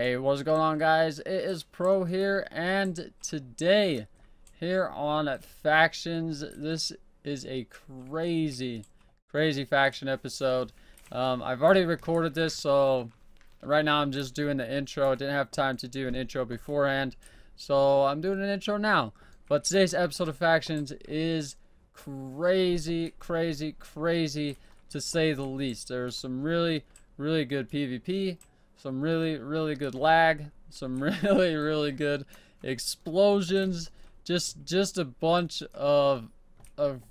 Hey, what's going on guys? It is Pro here and today here on Factions, this is a crazy, crazy faction episode. Um, I've already recorded this, so right now I'm just doing the intro. I didn't have time to do an intro beforehand, so I'm doing an intro now. But today's episode of Factions is crazy, crazy, crazy to say the least. There's some really, really good PvP some really, really good lag, some really, really good explosions, just just a bunch of of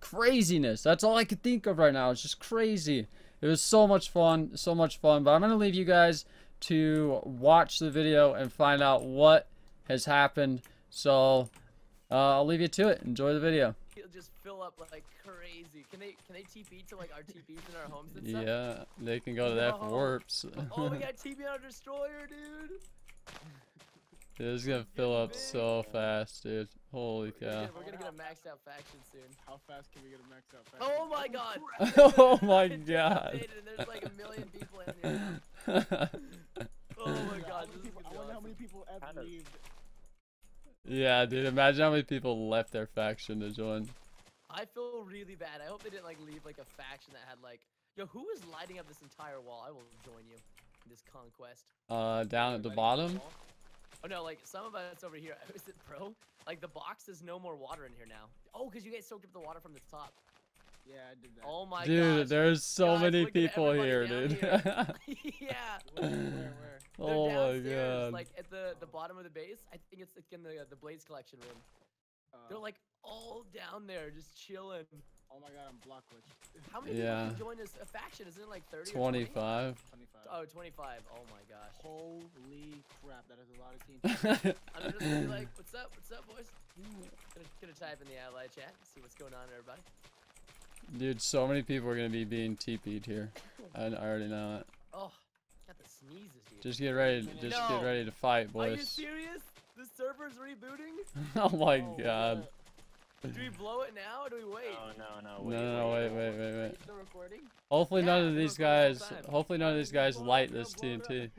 craziness. That's all I could think of right now. It's just crazy. It was so much fun, so much fun. But I'm gonna leave you guys to watch the video and find out what has happened. So uh, I'll leave you to it. Enjoy the video. He'll just fill up like crazy. Can they can they TP to like our TPs in our homes and stuff? Yeah, they can go to that for warps. oh, we got TP on a destroyer, dude. This is gonna fill up so fast, dude. Holy cow. We're gonna get a maxed out faction soon. How fast can we get a maxed out faction? Oh my god! oh my god. There's like a million people in here. oh my god, this is I wonder how many people have leave. Yeah, dude, imagine how many people left their faction to join. I feel really bad. I hope they didn't like leave like a faction that had like, yo, who is lighting up this entire wall? I will join you in this conquest. Uh, down at the bottom. Oh no, like some of us over here. Is it pro? Like the box, there's no more water in here now. Oh, because you guys soaked up the water from the top. Yeah, I did that. Oh my dude, gosh. there's so Guys, many people here, dude. Here. yeah. Where, where, where? oh my god. Like at the the bottom of the base. I think it's like in the the Blaze collection room. Uh, They're like all down there, just chilling. Oh my god, I'm block glitched. How many yeah. people can join this a faction? Isn't it like 30 25. 25. Oh, 25. Oh my gosh. Holy crap, that is a lot of teams. I'm just gonna be like, what's up, what's up, boys? Gonna, gonna type in the ally chat, see what's going on, everybody. Dude, so many people are gonna be being TP'd here. I, I already know it. Oh, got the sneezes, dude. Just get ready. Just no. get ready to fight, boys. Are you serious? The server's rebooting? oh my oh, god. Do we blow it now or do we wait? No, no, no. Wait, no, no, wait, wait, wait, wait. Still recording? Hopefully Yeah, none of these guys. Hopefully none of these guys Blow light this up, blow it up. TNT.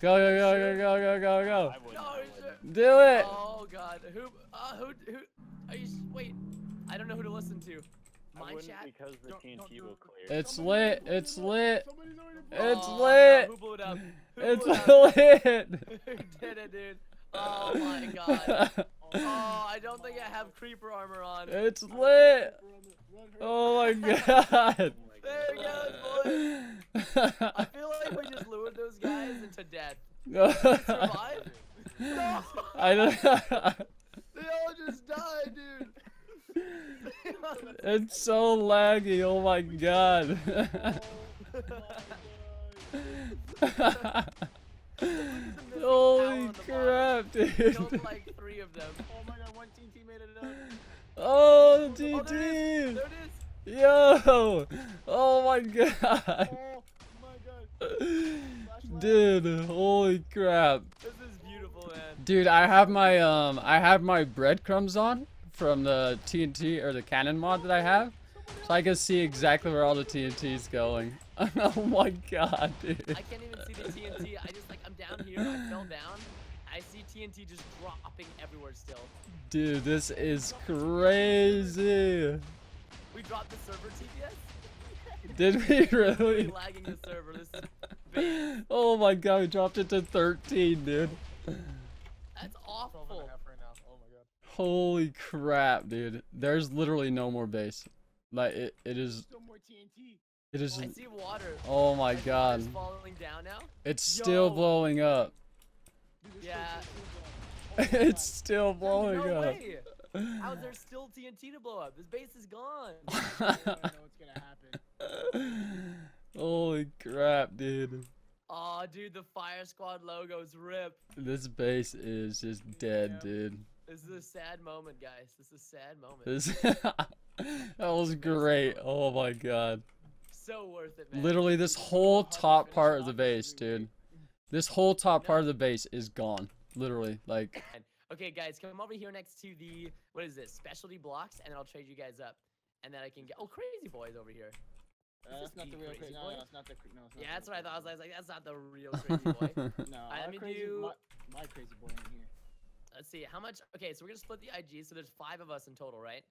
Go, go, go, go, go, go, go, go. No, I is wouldn't. Do it. Oh god, who, uh, who, who, are you, wait, I don't know who to listen to. I My wouldn't chat? because the Don't- don't TNT will clear. It's lit. It's lit. somebody's already blown It's lit. Who blew it up? It's blew it up? lit. Who did it, dude? Oh my god. Oh, I don't think I have creeper armor on. It's lit. Run, run, hurry. Oh my god. it goes, boys. I feel like we just lured those guys into death. Survive? No! I don't. They all just died, dude. it's so laggy. Oh my god. Holy crap, dude. Killed like three of them. Oh my god, one TNT made it up. Oh, Oh, there it is. There it is. Yo. Oh my god. Oh my god. Dude, holy crap. This is beautiful, man. Dude, I have my um I have my breadcrumbs on from the TNT or the cannon mod that I have. So I can see exactly where all the TNT is going. oh my god, dude. I can't even see the TNT. I just like I'm down here. I fell down. I see TNT just dropping everywhere still. Dude, this is crazy. We dropped the server TPS. Did we We're really? lagging the server. This is. Oh my god, we dropped it to 13, dude. That's awful. a half right now. Oh my god. Holy crap, dude. There's literally no more base. Like it, it is Still more TNT. it is I see water. Oh my Like, god. water's falling down now. It's still blowing up. Dude, Yeah. still TNT blowing. Oh my it's still blowing no up. way. How's there still TNT to blow up? This base is gone. I don't know what's gonna happen. Holy crap, dude. Oh, dude, the Fire Squad logo's rip. This base is just dead, Yeah. dude. This is a sad moment, guys. This is a sad moment. This that was great. Oh my god. so worth it, man. Literally, this whole top part of the base, dude. This whole top part of the base is gone. Literally, like. Okay, guys, come over here next to the what is this? Specialty blocks, and then I'll trade you guys up, and then I can get. Oh, crazy boys over here. Uh, that's not the the real crazy crazy. No, boy? no, it's not the. No, it's not Yeah, the that's what I thought. I was like, that's not the real crazy boy. No, Alright, our let me crazy, do- my, my crazy boy ain't here. Let's see how much. Okay, so we're gonna split the IG. So there's five of us in total, right?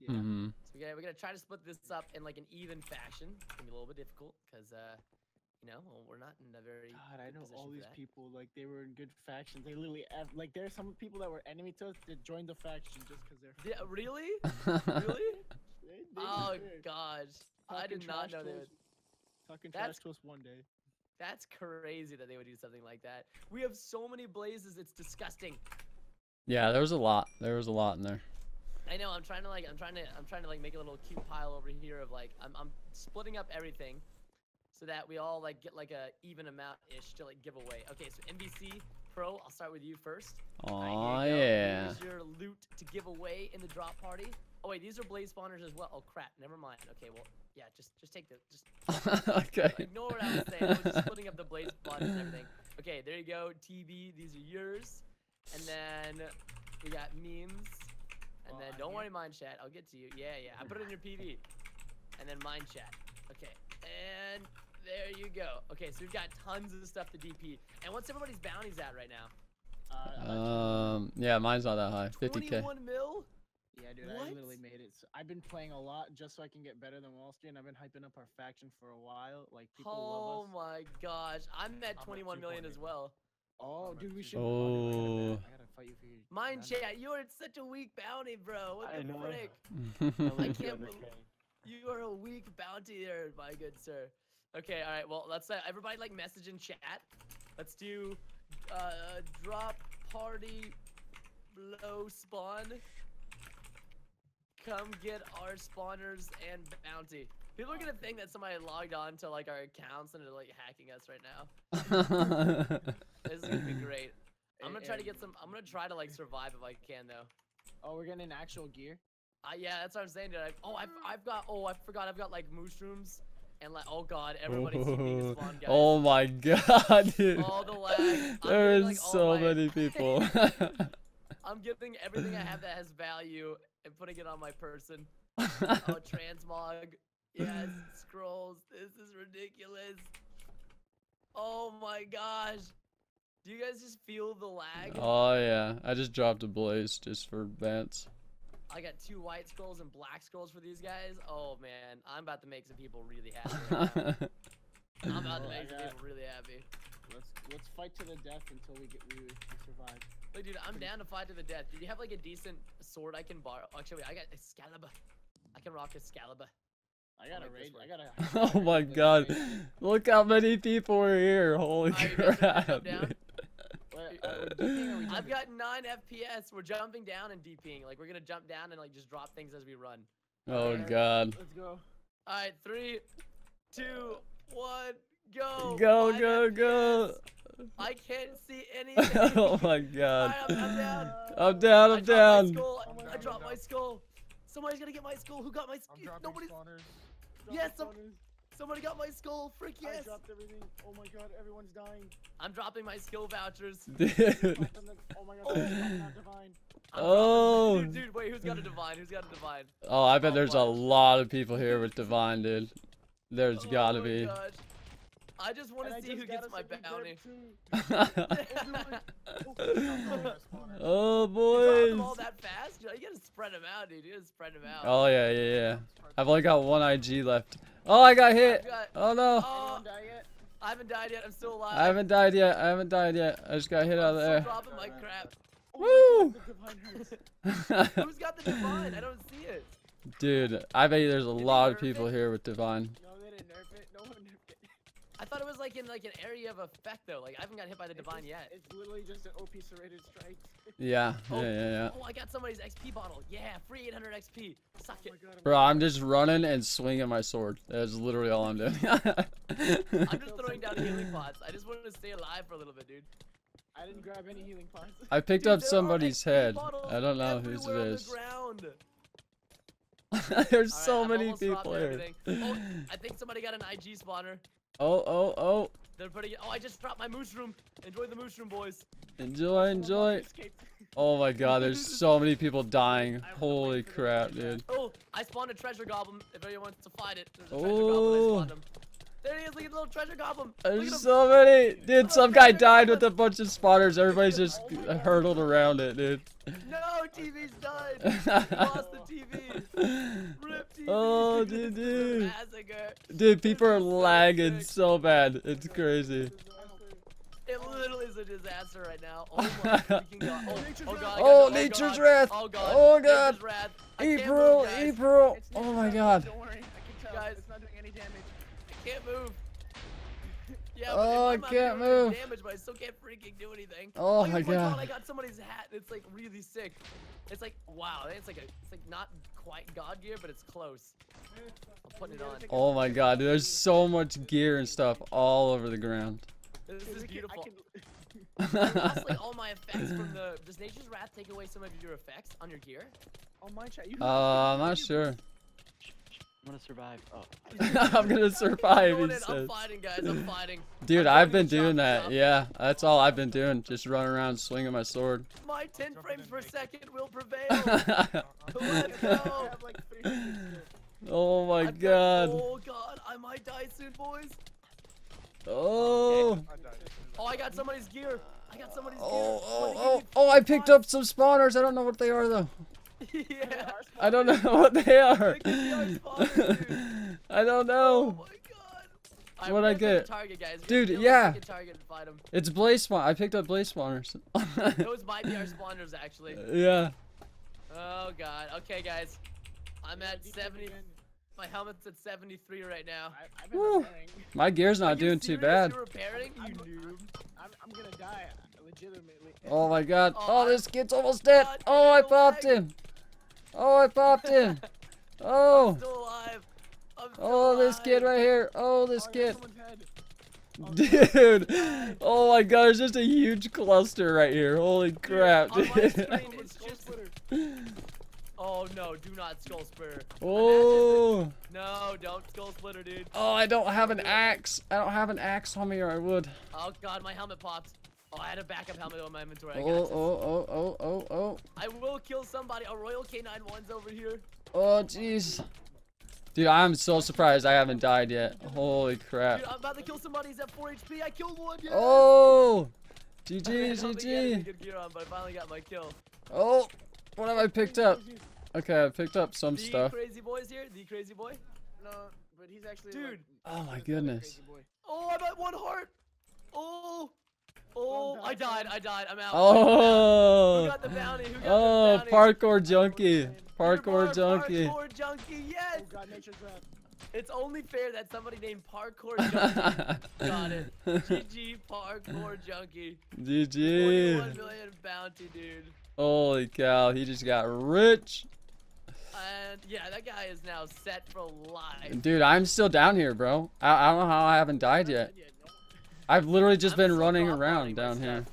Yeah. hmm So we're gonna, we're gonna try to split this up in like an even fashion. It's gonna be a little bit difficult because, uh, you know, well, we're not in a very. God, I know all these that. people. Like they were in good factions. They literally ev- like there are some people that were enemy to us that joined the faction just because they're. Yeah, really? really? They, they Oh did. gosh, I did not know to they us- Talking That's- trash to us one day. That's crazy that they would do something like that. We have so many blazes, it's disgusting. Yeah, there was a lot. There was a lot in there. I know. I'm trying to like. I'm trying to. I'm trying to like make a little cute pile over here of like. I'm. I'm splitting up everything, so that we all like get like a even amount ish to like give away. Okay, so NBC Pro. I'll start with you first. Oh you yeah. Here's your loot to give away in the drop party. Oh wait, these are blaze spawners as well. Oh crap. Never mind. Okay, well, yeah. Just just take the. Just okay. ignore what I was saying. I was just splitting up the blaze spawners and everything. Okay, there you go. TB. These are yours. And then we got memes. And Oh, then don't hear- worry, mine chat. I'll get to you. Yeah, yeah. I put it in your PV. And then mine chat. Okay. And there you go. Okay, so we've got tons of stuff to DP. And what's everybody's bounties at right now? Uh, Um. Yeah, mine's not that high. 50k. 21 mil? yeah, dude, what? I literally made it. So I've been playing a lot just so I can get better than Wall Street, and I've been hyping up our faction for a while. Like people Oh love us. my gosh. I'm at at 21 million as 2.8. well. Oh, dude, we should. Oh, dude, I gotta, bet. I gotta fight you for your. Mine chat, you are such a weak bounty, bro. What I the know. frick? I can't believe- You are a weak bounty there, my good sir. Okay, all right. Well, let's uh, everybody like message in chat. Let's do uh, drop party low spawn. Come get our spawners and bounty. People are gonna think that somebody logged on to like our accounts and are like hacking us right now. This is gonna be great. I'm gonna try to get some. I'm gonna try to like survive if I can though. Oh, we're getting actual gear. Uh, yeah, that's what I'm saying, dude. I, oh, I've, I've got. Oh, I forgot. I've got like mushrooms and like. Oh God, everybody's being spawned, guys. oh my god, dude. All the lag. I'm There getting, is like, so my- many people. I'm giving everything I have that has value and putting it on my person. Oh, transmog. Yes, scrolls. This is ridiculous. Oh my gosh. Do you guys just feel the lag? oh yeah, I just dropped a blaze just for Vance. I got two white scrolls and black scrolls for these guys. Oh man, I'm about to make some people really happy. Right. I'm about to Oh, make some people really happy. Let's let's fight to the death until we get we, we survive. Look, dude, I'm down to fight to the death. Do you have like a decent sword I can borrow? Actually, wait, I got Excalibur. I can rock Excalibur. I got a like raid. I got a. oh my god, look how many people are here! Holy Alright, you guys ready to crap! jump down? dude. Wait, uh, we're DPing or we I've got 9 FPS. We're jumping down and DPing. Like, we're gonna jump down and like just drop things as we run. Oh Alright, god. Let's go. Alright, three, two, one, go! Go Five go FPS. go! I can't see anything. oh my god. Alright, I'm, I'm down. I'm down. I I'm dropped down. My skull. I'm I I'm dropped my skull. Somebody's gonna get my skull. Who got my I'm skull? dropping Nobody's. spawners. Drop Yes, some- Somebody got my skull. Frick I dropped everything. Oh my god, everyone's dying. I'm dropping my skill vouchers. Dude. Drop them then- oh my god, Oh. divine. Oh. Dude, dude, wait. Who's got a divine? Who's got a divine? Oh, I bet Oh there's my- a lot of people here with divine, dude. There's Oh gotta my be. gosh. I just want to see who gets my bounty. grip too. Everyone- oh You drop them all boys. that fast? You gotta spread them out, dude. You gotta spread them out. Oh yeah, yeah, yeah. I've only got one IG left. Oh, I got hit. Got- Oh no. Oh, Anyone die yet? I haven't died yet. I'm still alive. I haven't died yet. I haven't died yet. I just got hit out I'm of there. dropping my crap. Oh Woo! god, the divine hurts. Who's got the divine? I don't see it. Dude, I bet you there's a Did lot of people it? here with divine. No, they didn't nerf it. No one nerfed it. I thought it was like in like an area of effect though. Like I haven't got hit by the divine just- yet. It's literally just an OP serrated strike. Yeah, Oh, yeah, yeah, yeah. Oh, I got somebody's XP bottle. Yeah, free 800 XP. Suck Oh it. my god, I'm Bro, I'm just running and swinging my sword. That's literally all I'm doing. I'm just throwing down healing pots. I just wanted to stay alive for a little bit, dude. I didn't grab any healing pots. I picked Dude, up somebody's head. I don't know whose everywhere it on is. The. There's Alright, so I've many people here. Oh, I think somebody got an IG spawner. Oh, oh, oh. They're putting it. Oh, I just dropped my mushroom. Enjoy the mushroom, boys. Enjoy, enjoy. Oh my god, there's so many people dying. Holy waiting for them to crap, dude. Oh, I spawned a treasure goblin. If anyone wants to fight it, there's a treasure goblin. I Oh. spawned him. There he is. Look at the little treasure goblin. There's so many. Dude, oh, some guy died with a bunch of spawners. Everybody's just hurtled around it, dude. No, TB's died. We lost the TB. Rip TV. Oh, dude, dude. Massacre. Dude, people are lagging so bad. It's crazy. It literally is a disaster right now. Oh my freaking god. Oh, Nature's oh wrath. god. Oh, got- nature's god. wrath. Oh god. Oh, God. wrath. I can't April. April. Oh my god. Don't worry, I can tell. Guys. It's not doing any damage. I can't move. Yeah, Oh, I can't move. Damage, but I still can't freaking do anything. Oh Look my at god. I got somebody's hat. It's like really sick. It's like wow. It's like a. It's like not quite God gear, but it's close. I'm putting it on. Oh my god, dude, there's so much gear and stuff all over the ground. This is we I beautiful. can- I lost like all my effects from the. Does Nature's Wrath take away some of your effects on your gear? Oh my chat. You Uh, I'm not sure. I'm gonna survive. Oh. I'm gonna I'm survive, he in, I'm fighting, guys. I'm fighting. Dude, I'm I've been doing that. shop. Yeah, that's all I've been doing. Just running around swinging my sword. My 10 frames per second will prevail. oh Let's I go. have like three seconds still. my got- god. Oh god, I might die soon, boys. Oh. Oh, I got somebody's gear. I got somebody's Oh, gear. oh, Somebody oh, oh, I picked up some spawners. I don't know what they are, though. Yeah. I don't know what they are. They could be our spawners, I don't Oh know. my god. What'd I gonna pick a get? Target, guys. Dude, yeah. target and fight 'em. It's blaze spawn. I picked up blaze spawners. Those might be our spawners, actually. yeah. Oh god. Okay, guys. I'm Yeah, at 70. My helmet's at 73 right now. I, I've been My gear's not you doing too bad. You're repairing? You I'm- noob. I'm, I'm gonna die. Legitimately. Oh my god. Oh, Oh, this kid's almost dead. God, Oh, I popped way. him. Oh, I popped in. Oh. Still alive. I'm still Oh, this kid right here. Oh, this kid. Dude. Oh my god, there's just a huge cluster right here. Holy crap, dude. screen, Someone's it's skull just. splitter. Oh no, do not skull splitter. Oh. No, don't skull splitter, dude. Oh, I don't have an axe. I don't have an axe on me or I would. Oh god, my helmet popped. Oh, I had a backup helmet on my inventory. I Oh, got oh, oh, oh, oh, oh. I will kill somebody. A Royal K91's over here. Oh, jeez. Dude, I'm so surprised I haven't died yet. Holy crap. Dude, I'm about to kill somebody. He's at 4 HP. I killed one. Yes! Oh! I GG, don't think he had any GG. good gear on, but I finally got my kill. Oh! What have I picked up? Okay, I picked up some the stuff. crazy boy's here. The crazy boy. No, but he's actually. Dude. Like, Oh my goodness. crazy boy. Oh, I'm at one heart. Oh. Oh, I died. I died. I'm out. Oh. Who Oh! got the bounty? Who got Oh, the bounty? parkour junkie. Parkour Parkour junkie. Parkour junkie. Yes. Oh god, nature's wrath. It's only fair that somebody named Parkour Junkie got it. GG Parkour Junkie. 21 GG. million bounty, dude. Holy cow, he just got rich. And yeah, that guy is now set for life. Dude, I'm still down here, bro. I, I don't know how I haven't died yet. Yeah, no. I've literally just I'm been still running around down here.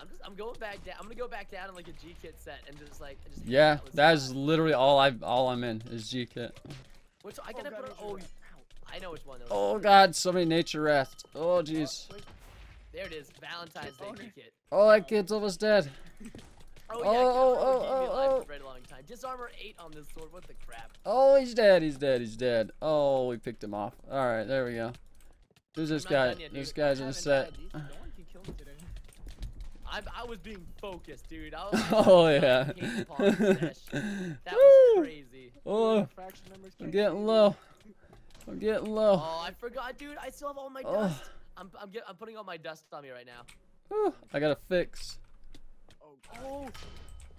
I'm just I'm going back down. I'm gonna go back down in like a G kit set and just like just Yeah, that is literally all I all I'm in is G kit. Which I Oh, gotta god, put. nature's Oh, I know which one. That was. Oh god, so many nature wrath. Oh, oh jeez. There it is. Valentine's Day Oh, G kit. Oh that kid's almost dead. Oh Oh, yeah. oh, Killer oh, gave oh, oh. for a oh. very long time. Disarmor eight on this sword. What the crap? Oh he's dead, he's dead, he's dead. Oh we picked him off. Alright, there we go. Who's this I'm guy? yet, This guy's in the set. No one can kill me today. I I was being focused, dude. I was. Oh yeah. ping pong. That was Woo! crazy. Oh, I'm getting low. I'm getting low. Oh, I forgot, dude. I still have all my Oh. dust. I'm I'm, get, I'm putting all my dust on me right now. Whew, I got to fix. Oh, god. Oh,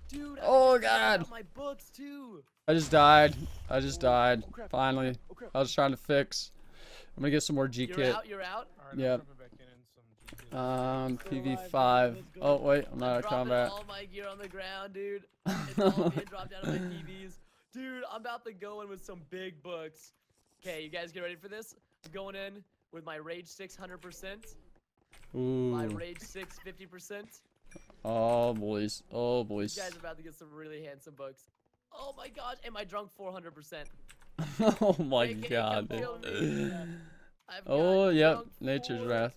dude. I Oh, God. My books too. I just died. I just Oh, died. oh. Finally. Oh. I was trying to fix. I'm gonna get some more G You're kit. out. You're out. Yep. Um, PV5. Oh wait, I'm I'm not out of dropping combat. all my gear on the ground, dude. It's all being dropped out of my TVs. Dude, I'm about to go in with some big books. Okay, you guys get ready for this? I'm going in with my Rage 6 100%, my Rage 6 50%. Oh boys. Oh boys. You boys. guys are about to get some really handsome books. Oh my gosh, and my drunk 400%. oh my JK, god. come kill dude. me. I've got Oh, yep. Nature's four. wrath.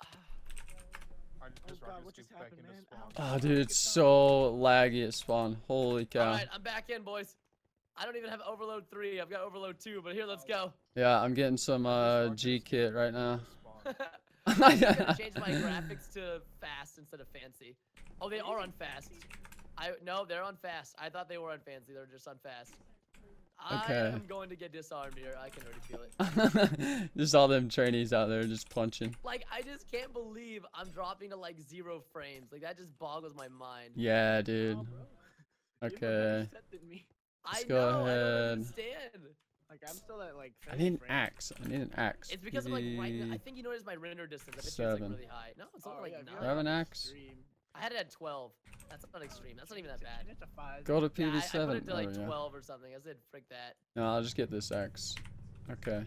I Oh brought God, this what just dude back happened, into man? spawn. Ow. Oh, dude, it's so laggy at spawn. Holy cow. Alright, I'm back in, boys. I don't even have overload 3. I've got overload 2, but here, let's go. Yeah, I'm getting some uh, G kit right now. I'm gonna change my graphics to fast instead of fancy. Oh, they are on fast. I no, they're on fast. I thought they were on fancy. They're just on fast. I am going to get disarmed here. I can already feel it. just all them trainees out there just punching. Like I just can't believe I'm dropping to like zero frames. Like that just boggles my mind. Yeah, dude. Oh, bro. Okay. upset than me. I go know. I ahead. don't understand. Like I'm still at like. I need an frames. axe. I need an axe. It's because of like right now. I think you noticed my render distance. I bet you it's like seven. really high. No, it's only Oh, like yeah, if nine. Do I have an axe? stream, I had it at 12. That's not extreme. That's not even that bad. It's a five. Go to Yeah, I, I put PV7. it to Oh, like yeah. 12 or something. I said, frick that. No, I'll just get this X. Okay.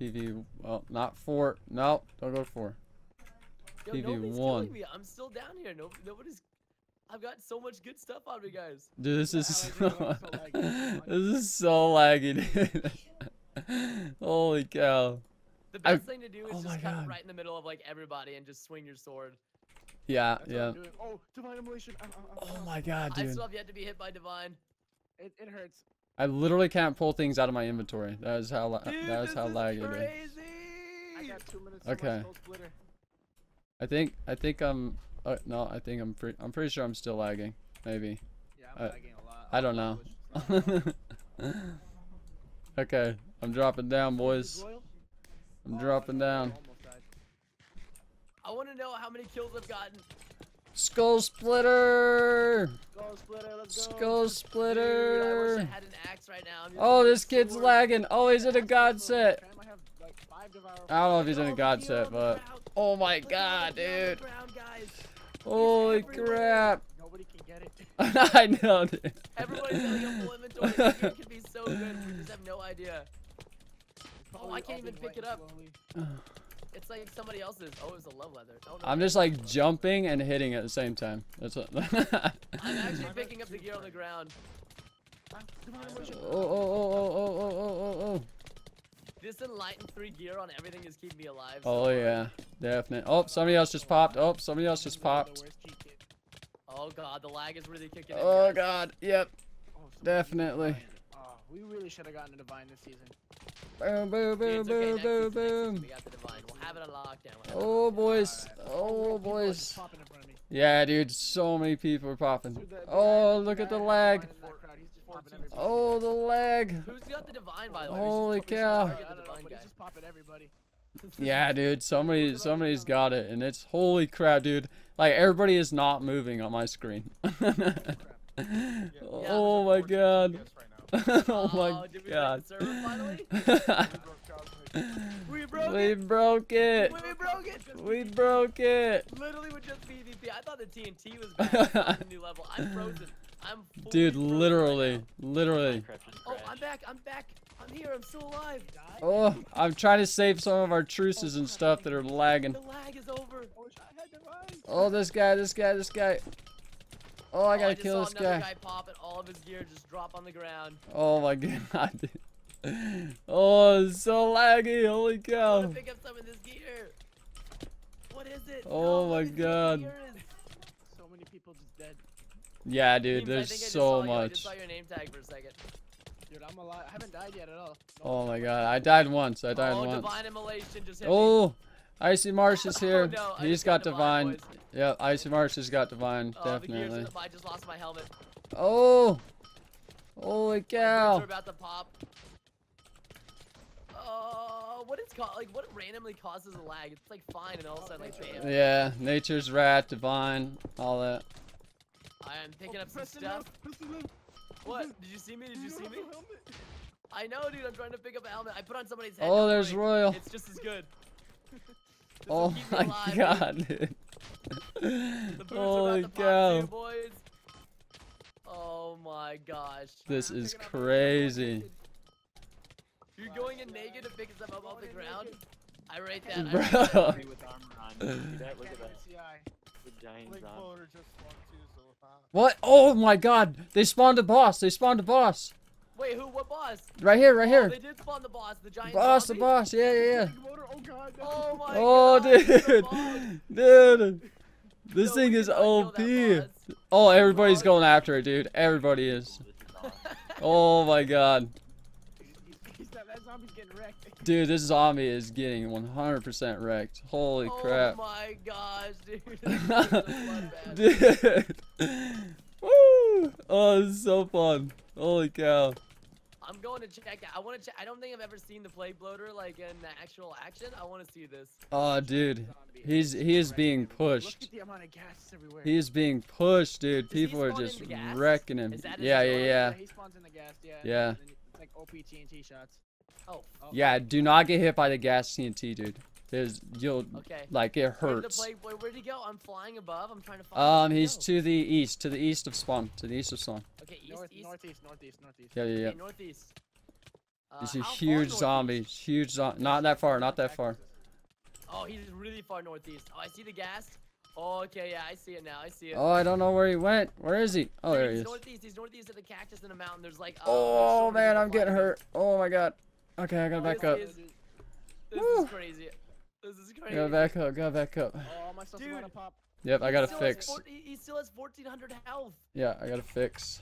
PV. Well, not four. No, don't go to four. Yo, PV one. I'm still down here. No, nobody's. I've got so much good stuff on me, guys. Dude, this is so, like it when it's so laggy. this is so laggy, dude. Holy cow. The I- best thing to do is oh just cut God. right in the middle of like everybody and just swing your sword. Yeah, That's yeah. Oh, divine immolation. Ow, ow, ow, Oh my god, dude. I still have yet to be hit by divine. It, it hurts. I literally can't pull things out of my inventory. That is how la- Dude, that is this how is laggy it is. crazy. I got two minutes. Okay. My skull splitter. I think I think I'm uh, no, I think I'm pre- I'm pretty sure I'm still lagging. Maybe. Yeah, I'm Uh, lagging a lot. I don't know. okay, I'm dropping down, boys. I'm Oh, dropping down. I want to know how many kills I've gotten. Skull splitter! Skull splitter, let's go. Skull Dude, I wish I splitter! had an axe right now. I'm Oh, this kid's sword. lagging. Oh, he's in a god set. I have, like, five devour I don't know if he's in a god all the gear set, but oh my Look at all god, the gear on the dude! Holy crap! Nobody can get it. I know, dude. Everybody's got like a full inventory. This game can be so good. We just have no idea. Oh, probably I can't even pick it up. slowly. It's like somebody else's. Oh, it's a love leather. Oh, no, I'm just like jumping and hitting at the same time. That's what. oh, I'm actually picking up the gear on the ground. Divine immolation. oh, oh, oh, oh, oh, oh, oh, This enlightened three gear on everything is keeping me alive. oh. so Oh yeah, definite. Oh, somebody else just popped. Oh, somebody else just popped. worst cheat kit. Oh god, the lag is really kicking in. Oh god, yep, Oh, definitely. Oh, we really should have gotten a divine this season. Boom, boom, Dude, boom, okay, boom, boom, season, next season, boom. We got the divine. We'll have it on lockdown. We'll Oh boys, Alright. oh people boys. popping in front of me. Yeah, dude, so many people are popping. Dude, the- the Oh, look at the lag. divine in that crowd, he's just popping everybody. Oh, the lag. Who's got the divine by the way? Holy cow. somebody, I Target the don't know, divine but guy. he's just popping everybody. Yeah, dude, somebody, somebody's got it, and it's holy crap, dude. Like everybody is not moving on my screen. oh my god. oh my oh, did we god. break the server finally? We broke we it. broke it. We broke it. We broke it. Literally with just PvP. I thought the TNT was back. It's a new level. I'm frozen. I'm Dude, frozen right literally, now. literally. Oh, I'm back. I'm back. I'm here. I'm still alive. Oh, I'm trying to save some of our truces and stuff that are lagging. The lag is over. Oh, I had divine. Oh, this guy, this guy, this guy. Oh, I oh, gotta just kill saw this another guy. guy pop and all of his gear just drop on the ground. Oh my god. Oh, it's so laggy. Holy I cow. want to pick up some of this gear. What is it? Oh No, my what is it? God. So many people just dead. Yeah, dude, Memes, I there's think I so saw you. I much. just saw your name tag for a second. Dude, I'm alive. I haven't died yet at all. No, Oh my god, I died once. I died oh, once. divine immolation just hit me. Oh, Icy Marsh is oh, here. Oh, no, I He's just got divine. boys. Yeah, Icy Marsh has got divine, Oh, definitely. are- I just lost my helmet. Oh, holy My gears cow. are about to pop. Oh, what is called? Like, what randomly causes a lag? It's like fine, and all of a sudden, like, bam. Yeah, nature's wrath, divine, all that. I am picking Oh, up some stuff. left, What? Did you see me? Did you You see have me? helmet. I know, dude. I'm trying to pick up a helmet. I put on somebody's head. Oh, don't there's worry. Royal. It's just as good. This'll Oh keep me my alive, dude. god, dude. The boots are Holy about to pop too, cow. boys. Oh my gosh. This is picking up everything crazy. You're going in naked to pick stuff up off the ground? I rate that. I rate that. Zombie with armor on. See that? Look at that. get CI. The giant Link zombie. voter just won too, so What? Oh my god, they spawned a boss. They spawned a boss. Wait, who? What boss? Right here, right Oh, here. they did spawn the boss. The giant. Boss, the boss. Yeah, yeah, yeah. Oh god. no. Oh my Oh, god. it's dude. Dude. This No, thing is did not OP. Oh, everybody's going after it, dude. Everybody is. Oh my god. He's- he's not- that zombie's getting wrecked. Dude, this zombie is getting 100% wrecked. Holy oh crap. Oh my gosh, dude. This is a bloodbath. Dude. Woo! Oh, this is so fun. Holy cow. I'm going to check. I want to check. I don't think I've ever seen the plague bloater like in actual action. I want to see this. Oh, dude. He's he is being Look pushed. at the amount of gas everywhere. He is being pushed, dude. Does People are just wrecking him. Is that Yeah, yeah, yeah. He spawns in the gas, yeah. Yeah. It's like OP TNT shots. Oh, Oh, Yeah, do not get hit by the gas TNT, dude. There's you'll okay. like it hurts. plague boy? Where'd he go? I'm flying above. I'm trying to find. Um, him. he's Go. to the east, to the east of spawn, to the east of spawn. Okay, east, North, east. northeast, northeast, northeast. Yeah, yeah, yeah. Okay, northeast. Uh, There's a huge northeast? zombie, huge zombie. Not that far, not that far. Oh, he's really far northeast. Oh, I see the gas. Oh, okay, yeah, I see it now. I see it. Oh, I don't know where he went. Where is he? Oh, Dude, there he he's is. northeast. He's northeast of the cactus in the mountain. There's like. uh, Oh there's man, I'm getting hurt. Oh my god. Okay, I gotta Oh, back up. is- This Woo. is crazy. This is crazy. gotta back up. Gotta back up. Oh, my stuff's Dude. about to pop. Yep, I gotta fix. 40 he still has 1400 health. Yeah, I gotta fix.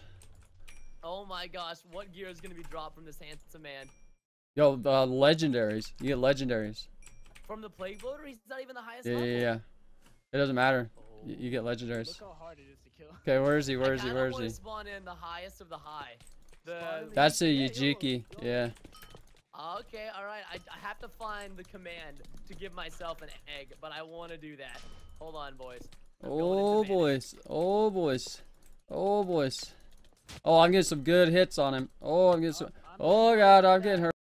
Oh my gosh, what gear is gonna be dropped from this handsome man? Yo, the legendaries. You get legendaries. From the plague bloater? He's not even the highest Yeah, level. yeah, yeah. It doesn't matter. Oh. You, you get legendaries. Look how hard it is to kill. Okay, where is he? Where is he? Where is wanna he? spawn in the highest of the high. The That's a Yeah, yo, yo. Yeah. Okay, all right. I, I have to find the command to give myself an egg, but I want to do that. Hold on, boys. I'm Oh boys. Oh boys. Oh boys. Oh, I'm getting some good hits on him. Oh, oh I'm getting some. I'm Oh god. I'm getting hurt.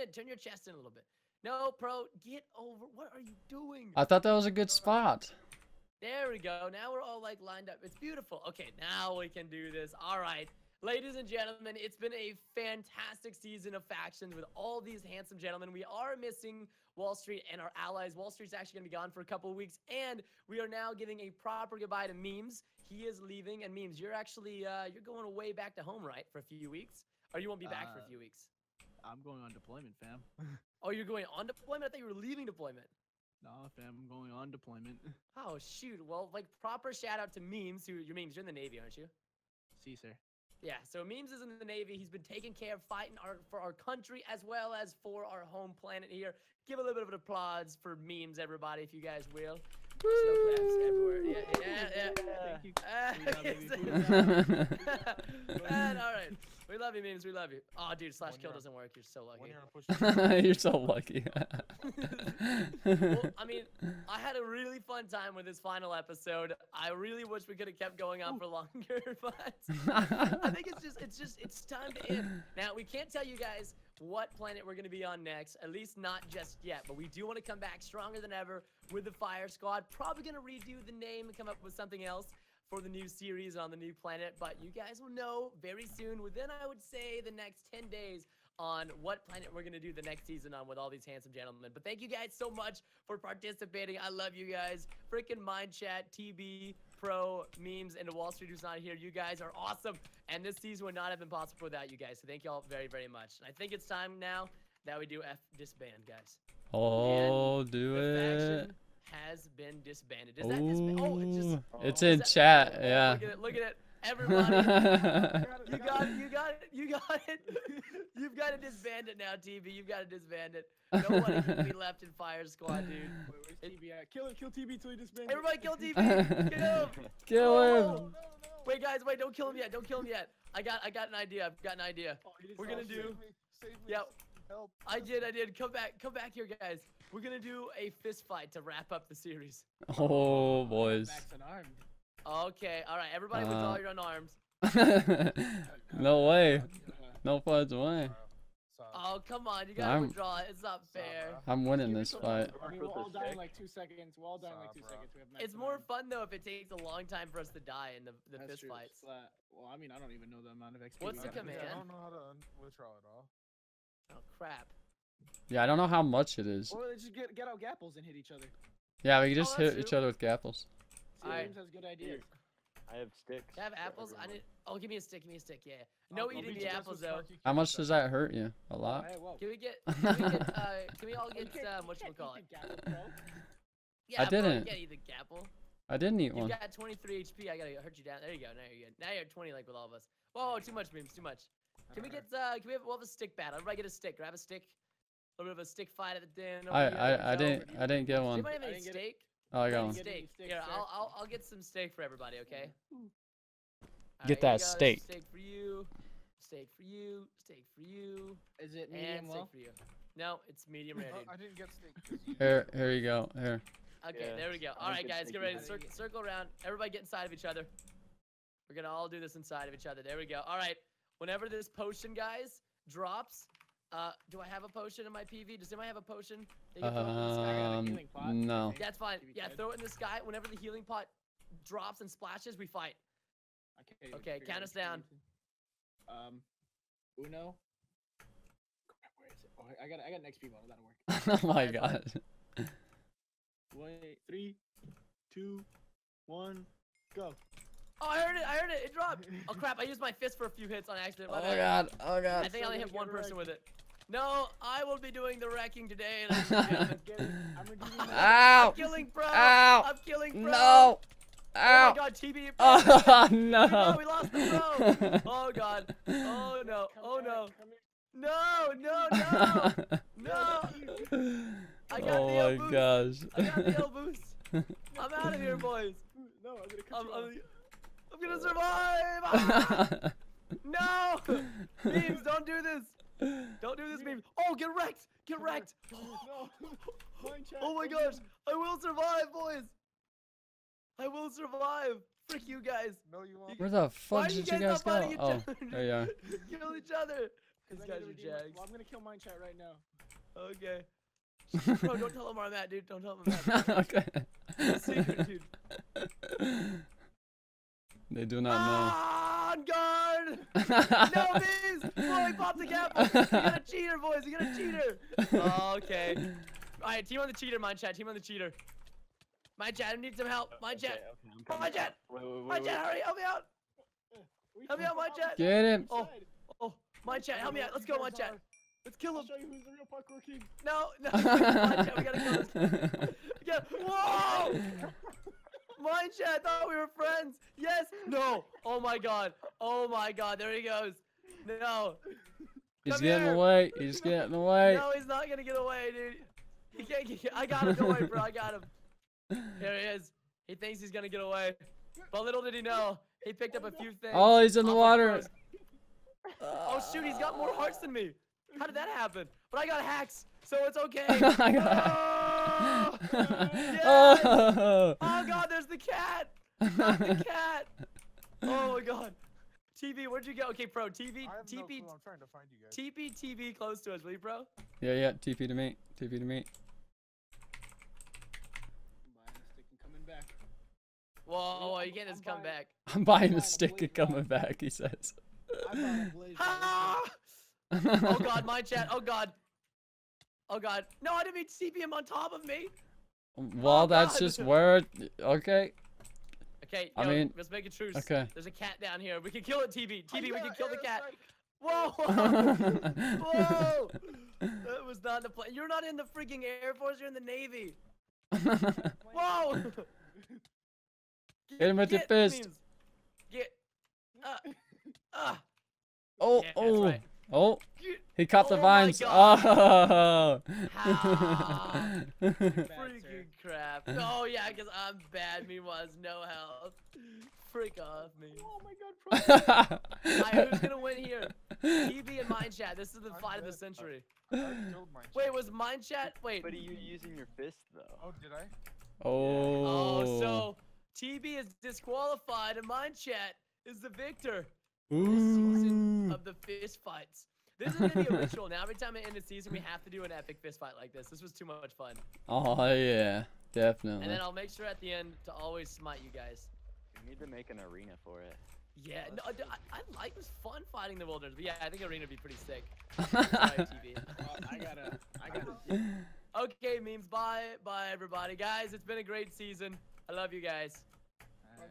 It. Turn your chest in a little bit. No, pro, get over. What are you doing? I thought that was a good spot. There we go. Now we're all like lined up. It's beautiful. Okay, now we can do this. All right. Ladies and gentlemen, it's been a fantastic season of factions with all these handsome gentlemen. We are missing Wall Street and our allies. Wall Street's actually going to be gone for a couple of weeks, and we are now giving a proper goodbye to Memes. He is leaving, and Memes, you're actually uh, you're going away back to home, right, for a few weeks, or you won't be back for a Uh, few weeks. I'm going on deployment, fam. Oh, you're going on deployment? I thought you were leaving deployment. nah, fam, I'm going on deployment. Oh shoot! Well, like proper shout out to Memes, who your Memes, you're in the Navy, aren't you? See, sir. Yeah, so Memes is in the Navy. He's been taking care of fighting our, for our country as well as for our home planet here. Give a little bit of an applause for Memes, everybody, if you guys will. Snow claps everywhere. Yeah, yeah, yeah. Thank you. Ah, We love you, yes, we yes. and all right, we love you, Memes. We love you. Oh, dude, slash One kill doesn't work. You're so lucky. year on push. You're so lucky. well, I mean, I had a really fun time with this final episode. I really wish we could have kept going on for longer, but I think it's just it's just it's time to end. Now we can't tell you guys what planet we're gonna be on next, at least not just yet. But we do want to come back stronger than ever with the Fire Squad. Probably gonna redo the name and come up with something else for the new series on the new planet. But you guys will know very soon, within I would say the next 10 days, on what planet we're gonna do the next season on with all these handsome gentlemen. But thank you guys so much for participating. I love you guys. Freaking Mind Chat, TB, Pro, Memes, and the Wall Street who's not here. You guys are awesome. And this season would not have been possible without you guys. So thank you all very, very much. And I think it's time now that we do F disband, guys. oh, do The it. has been disbanded. Is that disband? Oh, it just. Ooh, it's oh, in that- chat. oh, Yeah. Look at it. Look at it. Everybody. You got it. You got it. You got it. You've got to disband it now, TB. You've got to disband it. Nobody can be left in Fire Squad, dude. Wait, where's TB at? Kill him, kill TB till he disbands. Everybody kill TB. Kill him. Kill Oh, him. Wait, guys. Wait. Don't kill him yet. Don't kill him yet. I got. I got an idea. I've got an idea. Oh, We're gonna oh, do. Save me, save me, Yep. Help. I did. I did. Come back. Come back here, guys. We're gonna do a fist fight to wrap up the series. Oh, boys. Backs unarmed. Okay. All right. Everybody withdraw Uh, your unarmed. no way. Uh, No fudge way. Oh, come on. You gotta I'm- withdraw. it. It's not fair. I'm winning this fight. I mean, we'll all die in like two seconds. We'll all die in like two seconds. We have It's more fun though if it takes a long time for us to die in the, the That's fist true. fights. Sla- Well, I mean, I don't even know the amount of XP. What's the command? I don't know how to un- withdraw at all. Oh crap. Yeah, I don't know how much it is. Or let's just get get out gapples and hit each other. Yeah, we can Oh, just that's hit each other with gapples. See, Alright. James has good ideas. I have sticks. Can I have apples? I everyone. need. Oh, give me a stick. Give me a stick. Yeah. No I'll- I'll eating the apples though. How much does that hurt you? A lot? Hey. Can we get? Can we get? Uh, can we all get? can't- Um, you what you call it? the gapple, bro. Yeah, bro, didn't. You eat the gapple. I didn't eat one. You've got 23 HP. I gotta hurt you down. There you go. Now you're good. Now you're 20 like with all of us. Whoa, too much memes. Too much. Can we get? Uh, can we have? We'll have a stick battle. Everybody get a stick. Grab a stick. A little bit of a stick fight at the den. I, I, I didn't I didn't get Does one. anybody have I any didn't it. steak? Oh, I got one. Steak. steak, Here. I'll, I'll I'll get some steak for everybody. Okay. Hmm. Alright, Get here you that go, steak. Steak for you. Steak for you. Steak for you. Is it And medium steak for you. No, it's medium rare, Oh. I didn't get steak. 'cause you- Here, here you go. Here. Okay, Yeah, there we go. I All right, think guys, it's get like ready. you- Circle, circle around. Everybody get inside of each other. We're gonna all do this inside of each other. There we go. All right. Whenever this potion, guys, drops, uh, do I have a potion in my PV? Does anybody have a potion? They can throw in the sky? got a Um, healing pot. no. That's fine. Yeah, throw it in the sky. Whenever the healing pot drops and splashes, we fight. I Okay, figure count out us which down. one it is. Um, Uno. Crap, Where is it? Oh, I got I got an XP bottle. That'll work. oh my Fine, god. Wait, three, two, one, go. Oh, I heard it. I heard it. It dropped. Oh crap! I used my fist for a few hits on accident. My Oh bad. god. Oh god. I god. think I only So hit one person wreck. with it. No, I will be doing the wrecking today. ladies and gentlemen. Get it. I'm gonna give you Ow. I'm killing pro. Ow. I'm killing pro. No. Oh my god, TB. Oh no, no. we lost the pro. Oh god. Oh no. Oh no. No, no, no. No. I got oh L my boost. gosh. I got the L boost. I'm out of here, boys. No, I'm gonna cut I'm, I'm. I'm gonna survive. Ah! No. Memes, don't do this. Don't do this, memes. Oh, get wrecked. Get Come wrecked. No. Oh my gosh. I will survive, boys. I will survive. Frick you guys. No, you won't. Where the fuck are you did you guys guys not go? each Oh, other? there you are. Kill each other. 'Cause These guys are jags. Well, I'm gonna kill mine chat right now. Okay. Bro, don't tell him where I'm at, dude. Don't tell him I'm at. okay. Secret, dude. They do not Ah, on guard! No, Bees! Boy, he popped the cap! You got a cheater, boys! You got a cheater! Oh, okay. Alright, team on the cheater, mine chat. Team on the cheater. My chat, I need some help. My chat. okay, I'm Oh, coming. my chat. Wait, wait, wait, My chat, hurry, help me out! Help me out, my chat. Get him. Oh, oh, my chat, help me out. Let's go, my chat. Let's kill I'll him. show you who's the real parkour king. No, no, my chat, we gotta kill this. Yeah. Whoa! Mine chat, I thought we were friends. Yes. No. Oh my god. Oh my god. There he goes. No. He's Come getting here. away. He's getting away. No, he's not gonna get away, dude. He can't get. I got him. Don't worry, bro. I got him. Here he is. He thinks he's gonna get away, but little did he know, he picked up a few things. Oh, he's in the water. Oh shoot, he's got more hearts than me. How did that happen? But I got hacks, so it's okay. I got- Oh! Yes! oh. Oh god, there's the cat! Not the cat! Oh my god. TB, where'd you go? Okay, pro, TB, I have no TP. I'm trying to find you guys. TP, TB close to us, will you, bro? Yeah, yeah. TP to me. TP to me. I'm buying a stick and coming back. Whoa, I'm- you can't I'm just come back. I'm buying buying a a stick and coming back. He says. I bought a blaze. Ah! Oh god, my chat, oh god. Oh god. No, I didn't mean TP him on top of me. Well, that's God. just where. Okay. Okay, I mean, let's make a truce. okay. There's a cat down here. We can kill it, TB. TB, we can kill the cat. airstrike. Whoa! Whoa! that was not the plan. You're not in the freaking Air Force, you're in the Navy. Whoa! Hit him with your fist. memes. Get. Uh, uh, oh, Yeah, that's oh, right. Oh. He caught the Oh my vines. God. Oh. How? Bad, sir. freaking crap. Oh, yeah, because I'm bad. Meanwhile, has no health. Freak off me. Oh my god, Alright, who's gonna win here? TB and Mind Chat. This is the I'm fight of the century. I already. Wait, was Mind Chat? Wait. But are you using your fist though? Oh, did I? oh. Oh, so TB is disqualified and Mind Chat is the victor this season of the fist fights. This is gonna be a ritual. Now every time I end a season, we have to do an epic fist fight like this. This was too much fun. Oh yeah, definitely. And then I'll make sure at the end to always smite you guys. You need to make an arena for it. Yeah, no, I, I I like this fun fighting the wilderness. But yeah, I think arena would be pretty sick. Sorry, TB. Well, I gotta, I gotta. Okay, memes. Bye, bye, everybody, guys. It's been a great season. I love you guys.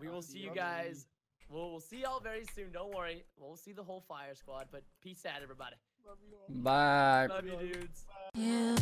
We will see you guys. We'll, we'll see y'all very soon. Don't worry. We'll see the whole fire squad. But peace out, everybody. Love you all. Bye. Love you, dudes. You